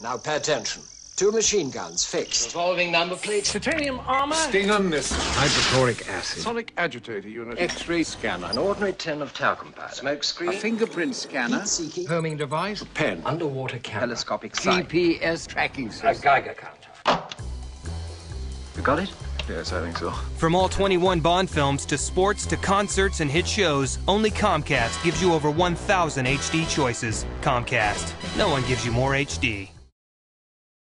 Now pay attention. Two machine guns fixed. Revolving number plates. Titanium armor. Stinger, missile. hydrochloric acid. sonic agitator unit. X-ray scanner. An ordinary tin of talcum powder. Smoke screen. A fingerprint scanner. Seeking. Homing device. pen. Underwater camera. Telescopic sight. GPS tracking A. Geiger counter. You got it? Yes, I think so. From all 21 Bond films to sports to concerts and hit shows, only Comcast gives you over 1,000 HD choices. Comcast. No one gives you more HD.